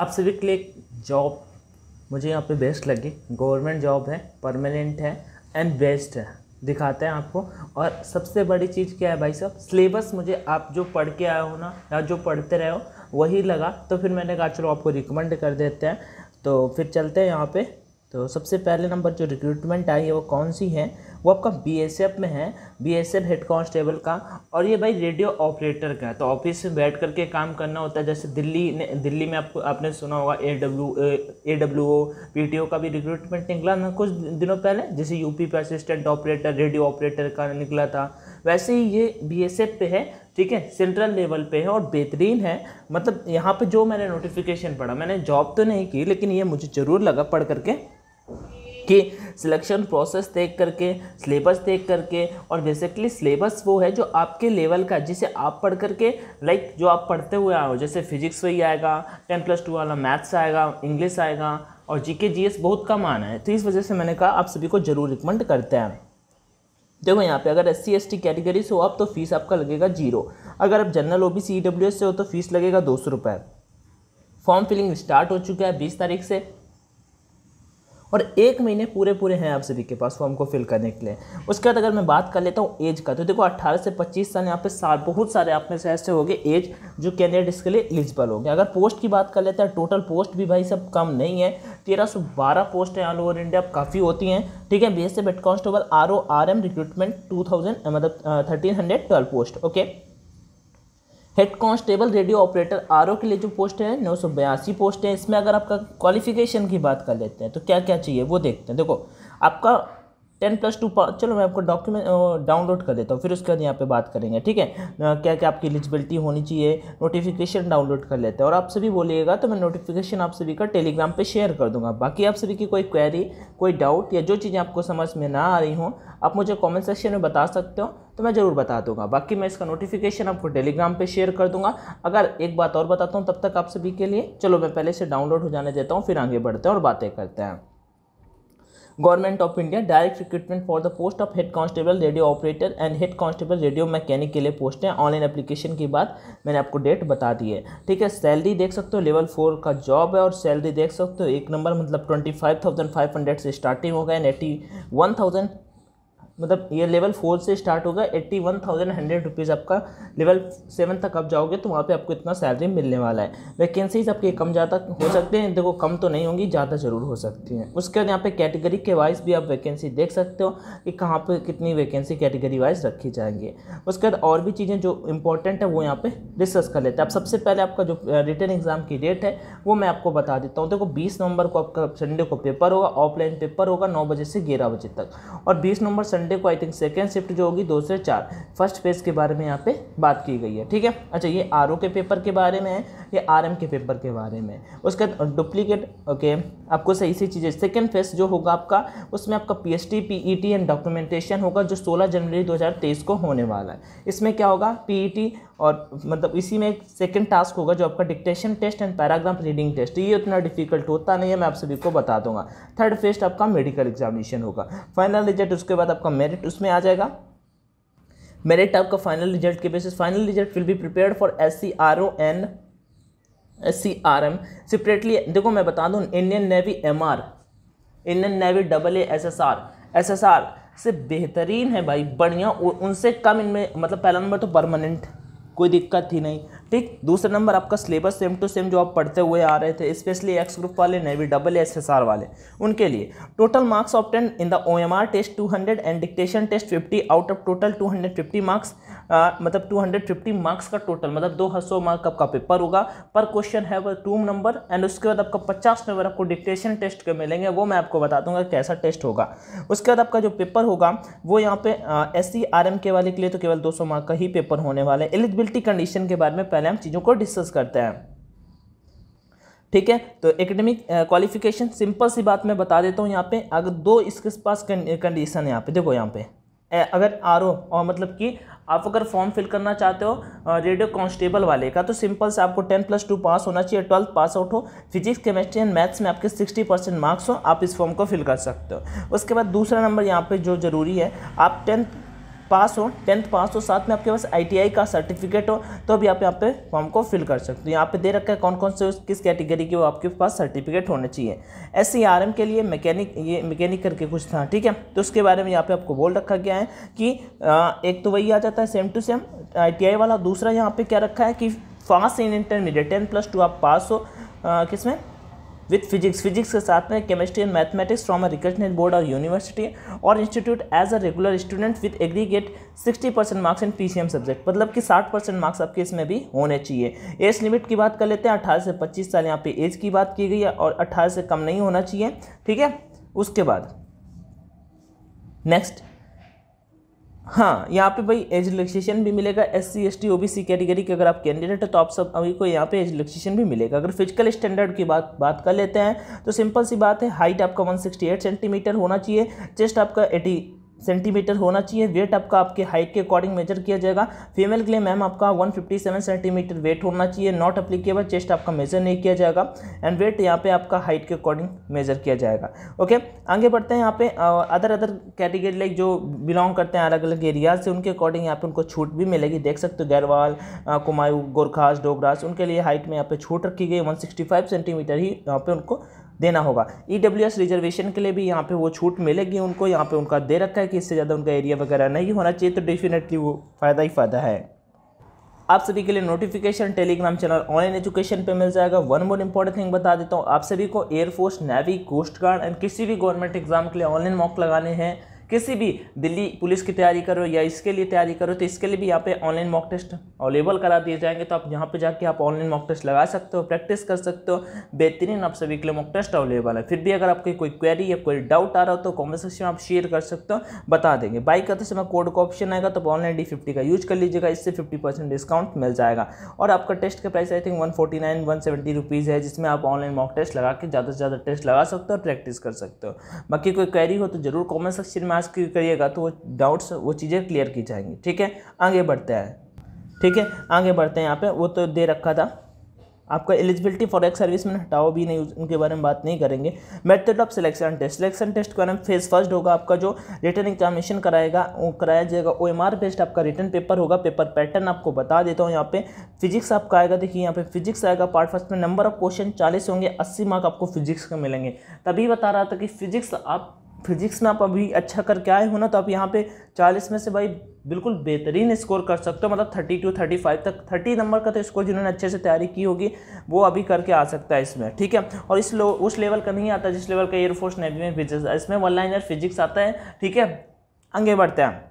आप सभी के लिए जॉब मुझे यहाँ पे बेस्ट लगी। गवर्नमेंट जॉब है परमानेंट है एंड बेस्ट है। दिखाते हैं आपको। और सबसे बड़ी चीज़ क्या है भाई साहब? सिलेबस मुझे आप जो पढ़ के आए हो ना, या जो पढ़ते रहे हो, वही लगा। तो फिर मैंने कहा, चलो आपको रिकमेंड कर देते हैं। तो फिर चलते हैं यहाँ पे। तो सबसे पहले नंबर जो रिक्रूटमेंट आई है वो कौन सी है? वो आपका बीएसएफ में है। बीएसएफ हेड कांस्टेबल का। और ये भाई रेडियो ऑपरेटर का तो ऑफ़िस में बैठ करके काम करना होता है। जैसे दिल्ली ने, दिल्ली में आपको, आपने सुना होगा A W A W O P T O का भी रिक्रूटमेंट निकला ना कुछ दिनों पहले। जैसे यूपी पे असिस्टेंट ऑपरेटर रेडियो ऑपरेटर का निकला था। वैसे ही ये बी एस एफ़ पे है, ठीक है? सेंट्रल लेवल पे है और बेहतरीन है। मतलब यहाँ पे जो मैंने नोटिफिकेशन पढ़ा, मैंने जॉब तो नहीं की, लेकिन ये मुझे ज़रूर लगा पढ़ करके। कि सिलेक्शन प्रोसेस देख करके सिलेबस देख करके, और बेसिकली सिलेबस वो है जो आपके लेवल का, जिसे आप पढ़ करके लाइक जो आप पढ़ते हुए आए हो, जैसे फिजिक्स वही आएगा टेन प्लस टू वाला मैथ्स आएगा इंग्लिश आएगा, और जीके जीएस बहुत कम आना है। तो इस वजह से मैंने कहा आप सभी को ज़रूर रिकमेंड करते हैं। देखो यहाँ पे, अगर S C S T category से हो आप तो फ़ीस आपका लगेगा ज़ीरो अगर आप general O B C E W S से हो तो फ़ीस लगेगा दो सौ रुपये फॉर्म फिलिंग स्टार्ट हो चुका है बीस तारीख से। और एक महीने पूरे पूरे हैं आप सभी के पास फॉर्म को फिल करने के लिए। उसके बाद अगर मैं बात कर लेता हूँ एज का तो देखो 18 से 25 साल यहाँ पे साल, बहुत सारे आप में से ऐसे हो गए एज जो कैंडिडेट इसके लिए एलिजिबल हो गए अगर पोस्ट की बात कर लेते हैं, टोटल पोस्ट भी भाई सब कम नहीं है। तेरह सौ बारह पोस्ट हैं ऑल ओवर इंडिया काफ़ी होती हैं। ठीक है B S head constable R O R M recruitment two thousand मतलब thirteen hundred twelve post okay head constable, radio operator RO के लिए जो पोस्ट है, नौ सौ बयासी पोस्ट है। इसमें अगर आपका क्वालिफिकेशन की बात कर लेते हैं तो क्या क्या चाहिए, वो देखते हैं। देखो, आपका टेन प्लस टू चलो मैं आपको डॉक्यूमेंट डाउनलोड कर देता हूँ, फिर उसके बाद यहाँ पे बात करेंगे, ठीक है? क्या क्या आपकी एलिजिबिलिटी होनी चाहिए नोटिफिकेशन डाउनलोड कर लेते हैं और आप सभी बोलिएगा तो मैं नोटिफिकेशन आप सभी का टेलीग्राम पे शेयर कर दूँगा। बाकी आप सभी की कोई क्वेरी कोई डाउट या जो चीज़ें आपको समझ में ना आ रही हों, आप मुझे कॉमेंट सेक्शन में बता सकते हो तो मैं ज़रूर बता दूँगा। बाकी मैं इसका नोटिफिकेशन आपको टेलीग्राम पे शेयर कर दूँगा। अगर एक बात और बताता हूँ तब तक आप सभी के लिए, चलो मैं पहले से डाउनलोड हो जाने देता हूँ, फिर आगे बढ़ते हैं और बातें करते हैं। Government of India direct recruitment for the post of head constable radio operator and head constable radio mechanic के लिए पोस्ट है। ऑनलाइन एप्लीकेशन की बात मैंने आपको डेट बता दी है ठीक है सैलरी देख सकते हो लेवल फोर का जॉब है और सैलरी देख सकते हो। एक नंबर मतलब twenty five thousand five hundred से स्टार्टिंग होगा एंड एटी वन थाउज़ेंड मतलब ये लेवल फोर से स्टार्ट होगा eighty one thousand hundred rupees आपका लेवल सेवन तक आप जाओगे तो वहाँ पे आपको इतना सैलरी मिलने वाला है। वैकेंसीज आपके कम ज़्यादा हो सकते हैं, देखो कम तो नहीं होंगी, ज़्यादा ज़रूर हो सकती हैं। उसके बाद यहाँ पे कैटेगरी के वाइज भी आप वैकेंसी देख सकते हो कि कहाँ पर कितनी वैकेंसी कैटेगरी वाइज रखी जाएँगी। उसके बाद और भी चीज़ें जो इंपॉर्टेंट है, वो यहाँ पर डिस्कस कर लेते हैं। आप सबसे पहले आपका जो रिटर्न एग्ज़ाम की डेट है, वो मैं आपको बता देता हूँ। देखो बीस नवंबर को आपका संडे को पेपर होगा ऑफलाइन पेपर होगा, नौ बजे से ग्यारह बजे तक। और बीस नवंबर संडे संडे को आई थिंक सेकेंड शिफ्ट जो होगी, दो से चार। फ़र्स्ट फ़ेज़ के बारे में यहाँ पे बात की गई है, ठीक है? अच्छा ये आरओ के पेपर के बारे में है। ये आर के पेपर के बारे में। उसके बाद डुप्लीकेट, ओके, आपको सही सी चीज़ें सेकेंड फ़ेज़ जो होगा आपका, उसमें आपका P T P E T and documentation होगा, जो सोलह जनवरी दो हज़ार तेईस को होने वाला है। इसमें क्या होगा? पी ई टी और मतलब इसी में एक सेकेंड टास्क होगा, जो आपका dictation test and paragraph reading test ये उतना डिफ़िकल्ट होता नहीं है, मैं आप सभी को बता दूँगा। थर्ड फेस्ट आपका मेडिकल एग्जामिनेशन होगा। फाइनल रिज़ल्ट उसके बाद आपका मेरिट उसमें आ जाएगा। मेरिट आपका फाइनल रिज़ल्ट के basis final result will be prepare for S C R O S C R M separately देखो मैं बता दूँ Indian Navy M R Indian Navy double A S S R S S R से बेहतरीन है भाई, बढ़िया उनसे कम इनमें मतलब पहला नंबर तो परमानेंट कोई दिक्कत थी नहीं। ठीक, दूसरा नंबर आपका सिलेबस सेम टू सेम जो आप पढ़ते हुए आ रहे थे स्पेशली एक्स ग्रुप वाले navy double S S R वाले, उनके लिए। Total marks of ten in the O M R test two hundred and dictation test fifty out of total two hundred fifty marks मतलब two hundred fifty marks का total मतलब दो सौ mark आपका paper होगा। पर क्वेश्चन है वो टू नंबर एंड उसके बाद आपका पचास नंबर आपको डिक्टेशन टेस्ट के मिलेंगे, वो मैं आपको बता दूँगा कैसा टेस्ट होगा। उसके बाद आपका जो पेपर होगा, वो यहाँ पे एस सी आर एम के वाले के लिए तो केवल दो सौ मार्क का ही पेपर होने वाला है। एलिजिबिलिटी कंडीशन के बारे में पहले हम चीज़ों को डिस्कस करते हैं। ठीक है? तो एकेडमिक क्वालिफिकेशन सिंपल सी बात मैं बता देता हूँ यहाँ पे। अगर दो इसके पास कंडीशन है यहाँ पे, देखो यहाँ पे। अगर आर और मतलब कि आप अगर फॉर्म फिल करना चाहते हो रेडियो कांस्टेबल वाले का तो सिंपल से आपको टेन प्लस टू पास होना चाहिए ट्वेल्थ पास आउट हो। फिजिक्स केमिस्ट्री एंड मैथ्स में आपके सिक्सटी परसेंट मार्क्स हो, आप इस फॉर्म को फिल कर सकते हो। उसके बाद दूसरा नंबर यहाँ पे जो ज़रूरी है, आप टेंथ पास हो टेंथ पास हो साथ में आपके पास आईटीआई का सर्टिफिकेट हो तो भी आप यहाँ पे फॉर्म को फिल कर सकते हो। यहाँ पे दे रखा है कौन कौन से किस कैटेगरी के वो आपके पास सर्टिफिकेट होने चाहिए। एस के लिए मैकेनिक ये मैकेनिक करके कुछ था ठीक है? तो उसके बारे में यहाँ पे आपको बोल रखा गया है कि आ, एक तो वही आ जाता है सेम टू सेम आईटीआई वाला। दूसरा यहाँ पे क्या रखा है कि first in intermediate ten plus two आप पास हो किसमें? विथ फिजिक्स फिजिक्स के साथ में chemistry and mathematics from a recognise board और यूनिवर्सिटी और institute as a regular student with aggregate 60 percent marks in PCM subject मतलब कि 60 परसेंट मार्क्स आपके इसमें भी होने चाहिए। एज लिमिट की बात कर लेते हैं। अठारह से पच्चीस साल यहाँ पे एज की बात की गई है और अट्ठारह से कम नहीं होना चाहिए। ठीक है? उसके बाद नेक्स्ट हाँ यहाँ पे भाई एज रिलेक्सेशन भी मिलेगा S C S T O B C category के अगर आप कैंडिडेट है तो आप सब अभी को यहाँ पे एज रिलेक्सेशन भी मिलेगा। अगर फ़िज़िकल स्टैंडर्ड की बात बात कर लेते हैं तो सिंपल सी बात है हाइट आपका 168 सेंटीमीटर होना चाहिए चेस्ट आपका 80 सेंटीमीटर होना चाहिए। वेट आपका आपके हाइट के अकॉर्डिंग मेजर किया जाएगा। फीमेल के लिए मैम आपका 157 सेंटीमीटर वेट होना चाहिए। नॉट अप्लीकेबल चेस्ट आपका मेजर नहीं किया जाएगा। एंड वेट यहाँ पे आपका हाइट के अकॉर्डिंग मेजर किया जाएगा। ओके आगे बढ़ते हैं यहाँ पे अदर अदर कैटेगरी लाइक जो बिलोंग करते हैं अलग अलग एरियाज़ से, उनके अकॉर्डिंग यहाँ पे उनको छूट भी मिलेगी। देख सकते हो गैरवाल कुमायूं गोरखास डोगरास उनके लिए हाइट में यहाँ पे छूट रखी गई। वन सेंटीमीटर ही यहाँ पे उनको देना होगा। ई डब्ल्यू एस रिजर्वेशन के लिए भी यहाँ पे वो छूट मिलेगी उनको, यहाँ पे उनका दे रखा है कि इससे ज़्यादा उनका एरिया वगैरह नहीं होना चाहिए तो डेफिनेटली वो फ़ायदा ही फ़ायदा है। आप सभी के लिए notification Telegram channel online education पे मिल जाएगा। वन मोर इंपॉर्टेंट थिंग बता देता हूँ, आप सभी को air force navy coast guard and किसी भी गवर्नमेंट एग्ज़ाम के लिए ऑनलाइन मॉक लगाने हैं। किसी भी दिल्ली पुलिस की तैयारी करो या इसके लिए तैयारी करो तो इसके लिए भी यहाँ पे ऑनलाइन मॉक टेस्ट अवेलेबल करा दिए जाएँगे। तो आप यहाँ पे जाके आप ऑनलाइन मॉक टेस्ट लगा सकते हो प्रैक्टिस कर सकते हो। बेहतरीन आप सभी के लिए मॉक टेस्ट अवेलेबल है। फिर भी अगर आपकी कोई क्वेरी या कोई डाउट आ रहा हो तो कॉमेंट सेक्शन में आप शेयर कर सकते हो, बता देंगे। बाई करते समय कोड का ऑप्शन आएगा तो ऑनलाइन डी फिफ्टी का यूज़ कर लीजिएगा, इससे फिफ्टी परसेंट डिस्काउंट मिल जाएगा। और आपका टेस्ट का price I think one forty nine one seventy rupees है, जिसमें आप ऑनलाइन मॉक टेस्ट लगा के ज़्यादा से ज़्यादा टेस्ट लगा सकते हो और प्रैक्टिस कर सकते हो। बाकी कोई क्वेरी हो तो ज़रूर कॉमेंट सेक्शन में आज करिएगा तो वो डाउट्स वो चीज़ें क्लियर की जाएँगी। ठीक है? आगे बढ़ते हैं। ठीक है? आगे बढ़ते हैं यहाँ पे। वो तो दे रखा था। आपका एलिजिबिलिटी फॉर एक्स सर्विस में हटाओ भी नहीं उनके बारे में बात नहीं करेंगे। Method of selection test selection test के बारे में फ़ेज़ फ़र्स्ट होगा आपका, जो रिटर्न एग्जामिनेशन कराएगा कराया जाएगा। ओ एम आर बेस्ड आपका रिटर्न पेपर होगा। पेपर पैटर्न आपको बता देता हूँ यहाँ पे। फिजिक्स आपका आएगा, देखिए यहाँ पे फिजिक्स आएगा। पार्ट फ़र्स्ट में नंबर ऑफ़ क्वेश्चन चालीस होंगे, अस्सी मार्क आपको फिजिक्स के मिलेंगे। तभी बता रहा था कि फिजिक्स आप फिजिक्स में आप अभी अच्छा करके आए हो ना तो आप यहाँ पे चालीस में से भाई बिल्कुल बेहतरीन स्कोर कर सकते हो। मतलब थर्टी टू, थर्टी फाइव तक, थर्टी नंबर का तो स्कोर जिन्होंने अच्छे से तैयारी की होगी, वो अभी करके आ सकता है इसमें, ठीक है? और इस लो, उस लेवल का नहीं आता जिस लेवल का एयरफोर्स नेवी में फिजिक्स इसमें वन लाइनर फिजिक्स आता है, ठीक है? आगे बढ़ते हैं।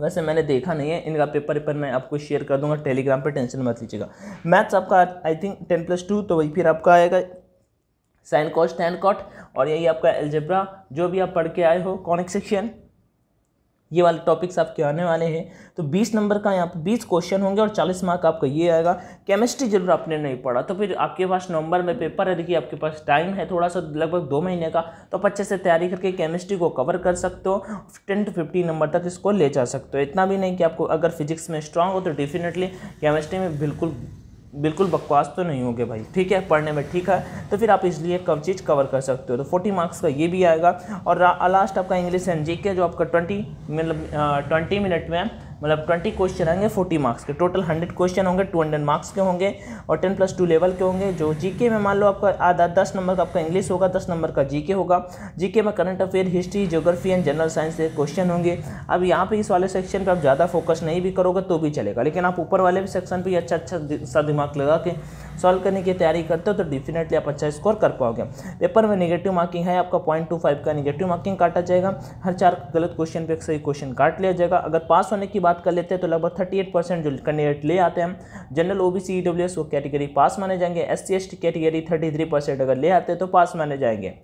वैसे मैंने देखा नहीं है, इनका पेपर पेपर मैं आपको शेयर कर दूँगा टेलीग्राम पर टेंशन मत लीजिएगा। मैथ्स आपका I think ten plus two तो वही फिर आपका आएगा। साइन कॉस्ट टेन कॉट और यही आपका एल्जेब्रा जो भी आप पढ़ के आए हो कॉनिक सेक्शन ये वाले टॉपिक्स आपके आने वाले हैं। तो 20 नंबर का यहाँ पे 20 क्वेश्चन होंगे और 40 मार्क आपका ये आएगा। केमिस्ट्री ज़रूर आपने नहीं पढ़ा तो फिर आपके पास नवंबर में पेपर है, देखिए आपके पास टाइम है थोड़ा सा लगभग दो महीने का तो आप अच्छे से तैयारी करके केमिस्ट्री को कवर कर सकते हो टेन टू फिफ्टीन नंबर तक इसको ले जा सकते हो। इतना भी नहीं कि आपको अगर फिजिक्स में स्ट्रांग हो तो डेफिनेटली केमिस्ट्री में बिल्कुल बिल्कुल बकवास तो नहीं होगे भाई। ठीक है, पढ़ने में ठीक है तो फिर आप इसलिए कब चीज़ कवर कर सकते हो। तो फोर्टी मार्क्स का ये भी आएगा। और लास्ट आपका इंग्लिश एंड जी के जो आपका ट्वेंटी मतलब ट्वेंटी मिनट में मतलब ट्वेंटी क्वेश्चन आएँगे फोर्टी मार्क्स के। टोटल हंड्रेड क्वेश्चन होंगे टू हंड्रेड मार्क्स के होंगे और टेन प्लस टू लेवल के होंगे, जो जीके में मान लो आपका आधा दस नंबर का आपका इंग्लिश होगा, दस नंबर का जीके होगा। जीके में current affair history geography and general science के क्वेश्चन होंगे। अब यहाँ पे इस वाले सेक्शन पर आप ज़्यादा फोकस नहीं भी करोगे तो भी चलेगा। लेकिन आप ऊपर वाले भी सेक्शन पर अच्छा अच्छा सा दिमाग लगा के सॉल्व करने की तैयारी करते हो तो डेफिनेटली आप अच्छा स्कोर कर पाओगे। पेपर में निगेटिव मार्किंग है, आपका पॉइंट टू फाइव का निगेटिव मार्किंग काटा जाएगा। हर चार गलत क्वेश्चन पे सही क्वेश्चन काट लिया जाएगा। अगर पास होने की बात कर लेते हैं तो लगभग थर्टी एट परसेंट जो कैंडिडेट ले आते हैं। General O B C W S वो कैटेगरी पास माने जाएँगे। S C S category thirty three percent अगर ले आते हैं तो पास माने जाएँगे।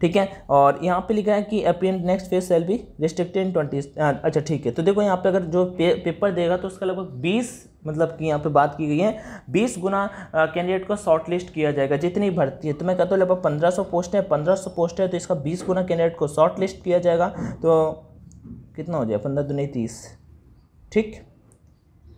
ठीक है? और यहाँ पे लिखा है कि appear in next phase shall भी रिस्ट्रिक्टेड ट्वेंटी अच्छा ठीक है। तो देखो यहाँ पे अगर जो पे, पेपर देगा तो उसका लगभग बीस मतलब कि यहाँ पे बात की गई है बीस गुना कैंडिडेट को शॉर्ट लिस्ट किया जाएगा जितनी भर्ती है। तो मैं कहता हूँ लगभग पंद्रह सौ पोस्ट है पंद्रह सौ पोस्ट है तो इसका बीस गुना कैंडिडेट को शॉर्ट लिस्ट किया जाएगा तो कितना हो जाए पंद्रह दुनी तीस ठीक?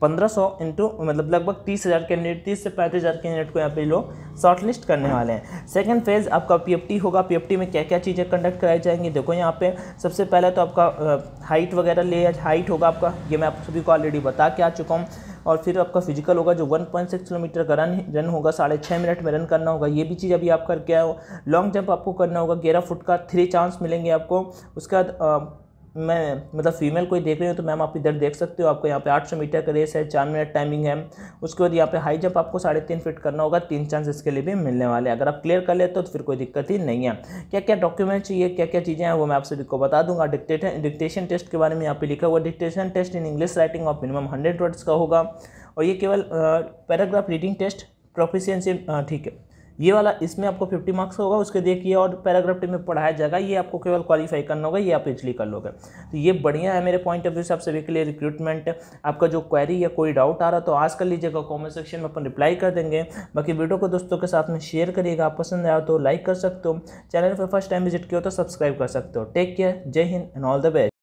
पंद्रह सौ इंटू मतलब लगभग तीस हज़ार कैंडिडेट तीस से पैंतीस हज़ार कैंडिडेट को यहाँ पे लोग शॉर्ट लिस्ट करने वाले हैं। सेकंड फ़ेज़ आपका पीएफटी होगा। पीएफटी में क्या क्या चीज़ें कंडक्ट कराई जाएँगी? देखो यहाँ पे सबसे पहले तो आपका हाइट वगैरह ले हाइट होगा आपका। ये मैं आप सभी को ऑलरेडी बता के आ चुका हूँ। और फिर आपका फ़िज़िकल होगा जो 1.6 किलोमीटर का रन रन होगा। साढ़े छः मिनट में रन करना होगा। ये भी चीज़ अभी आप करके आए हो लॉन्ग जंप आपको करना होगा। ग्यारह फुट का थ्री चांस मिलेंगे आपको। उसके बाद मैं मतलब फीमेल कोई देख रही हूँ तो मैम आप इधर देख सकते हो, आपको यहाँ पे 800 मीटर का रेस है, चार मिनट टाइमिंग है। उसके बाद यहाँ पे हाई जंप आपको साढ़े तीन फिट करना होगा, तीन चांस इसके लिए भी मिलने वाले अगर आप क्लियर कर लेते हो तो फिर कोई दिक्कत ही नहीं है। क्या क्या डॉक्यूमेंट चाहिए क्या क्या चीज़ें हैं, वो मैं आप सभी को बता दूँगा। डिक्टेशन डिक्टेशन टेस्ट के बारे में यहाँ पे लिखा हुआ dictation test in English writing of minimum hundred words का होगा। और ये केवल पैराग्राफ रीडिंग टेस्ट प्रोफिशियंसी ठीक है। ये वाला इसमें आपको 50 मार्क्स होगा, उसके देखिए और पैराग्राफ टी में पढ़ाया जाएगा, ये आपको केवल क्वालिफाई करना होगा, ये आप इजली कर लोगे। तो ये बढ़िया है मेरे पॉइंट ऑफ़ व्यू से आप सभी के लिए रिक्रूटमेंट आपका जो क्वेरी या कोई डाउट आ रहा तो आज कर लीजिएगा कॉमेंट सेक्शन में अपन रिप्लाई कर देंगे। बाकी वीडियो को दोस्तों के साथ में शेयर करिएगा पसंद आया तो लाइक कर सकते हो। चैनल पर फ़र्स्ट टाइम विज़िट किया तो सब्सक्राइब कर सकते हो। टेक केयर जय Hind and all the best